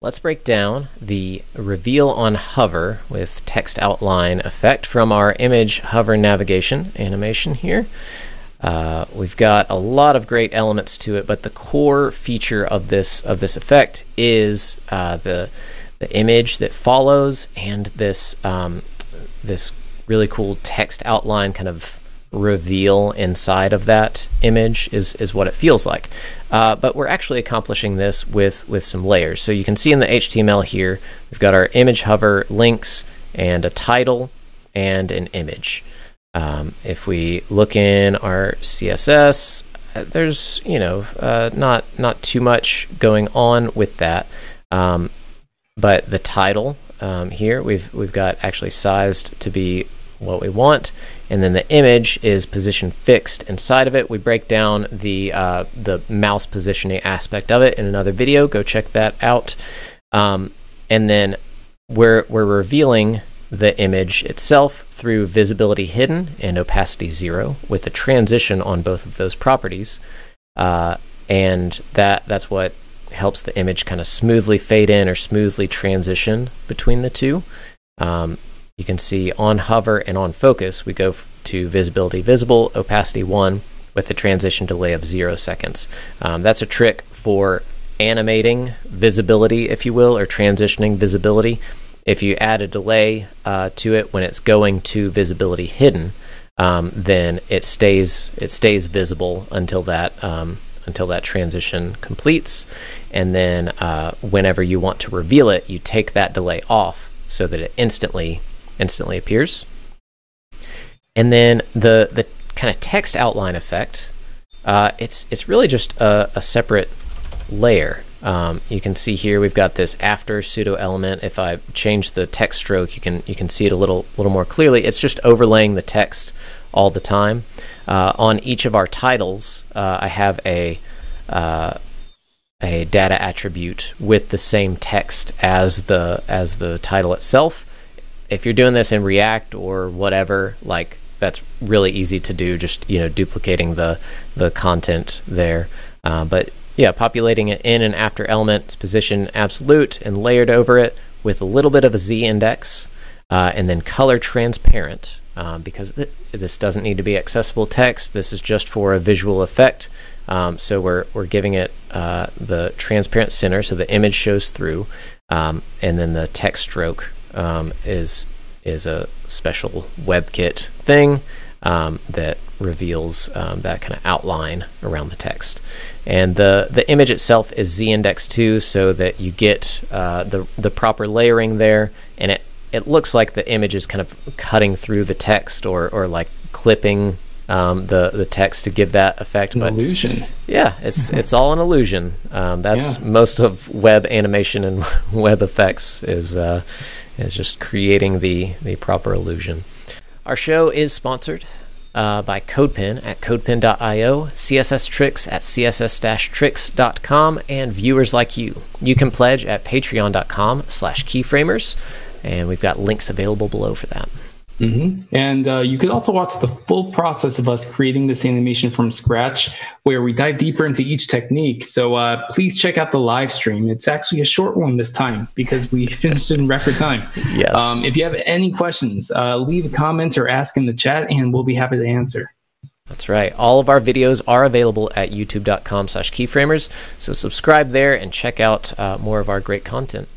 Let's break down the reveal on hover with text outline effect from our image hover navigation animation here. Uh, we've got a lot of great elements to it, but the core feature of this of this effect is uh, the the image that follows and this um, this really cool text outline kind of reveal inside of that image is, is what it feels like. Uh, but we're actually accomplishing this with, with some layers. So you can see in the HTML here, we've got our image hover links and a title and an image. Um, if we look in our CSS, uh, there's you know uh, not not too much going on with that, um, but the title um, here we've we've got actually sized to be what we want and then the image is position fixed inside of it. We break down the uh, the mouse positioning aspect of it in another video. Go check that out. Um, and then we're we're revealing the image itself through visibility hidden and opacity zero with a transition on both of those properties. Uh, and that that's what helps the image kind of smoothly fade in or smoothly transition between the two. Um, you can see on hover and on focus, we go to visibility visible, opacity 1, with a transition delay of 0 seconds. Um, that's a trick for animating visibility, if you will, or transitioning visibility. If you add a delay uh, to it when it's going to visibility hidden, um, then it stays it stays visible until that um, until that transition completes. And then uh, whenever you want to reveal it, you take that delay off so that it instantly instantly appears. And then the the kind of text outline effect, uh, it's it's really just a, a separate layer. Um, you can see here we've got this after pseudo element. If I change the text stroke, you can you can see it a little little more clearly. It's just overlaying the text all the time. Uh, on each of our titles, uh, I have a uh, a data attribute with the same text as the as the title itself if you're doing this in React or whatever, like that's really easy to do. Just you know, duplicating the the content there. Uh, but yeah, populating it in and after elements, position absolute and layered over it with a little bit of a z index, uh, and then color transparent. Um, because th this doesn't need to be accessible text. This is just for a visual effect. Um, so we're, we're giving it uh, the transparent center so the image shows through, um, and then the text stroke um, is is a special WebKit thing um, that reveals um, that kind of outline around the text. And the the image itself is z-index2 so that you get uh, the the proper layering there, and it it looks like the image is kind of cutting through the text or or like clipping um, the the text to give that effect. An but illusion. Yeah, it's it's all an illusion. Um, that's yeah. most of web animation and web effects is uh, is just creating the, the proper illusion. Our show is sponsored uh, by CodePen at codepen.io, CSS Tricks at css-tricks.com, and viewers like you. You can pledge at patreon.com slash keyframers, and we've got links available below for that. Mm-hmm. And uh, you could also watch the full process of us creating this animation from scratch, where we dive deeper into each technique. So uh, please check out the live stream. It's actually a short one this time because we finished in record time. Yes. Um, if you have any questions, uh, leave a comment or ask in the chat, and we'll be happy to answer. That's right. All of our videos are available at youtube.com slash keyframers. So subscribe there and check out uh, more of our great content.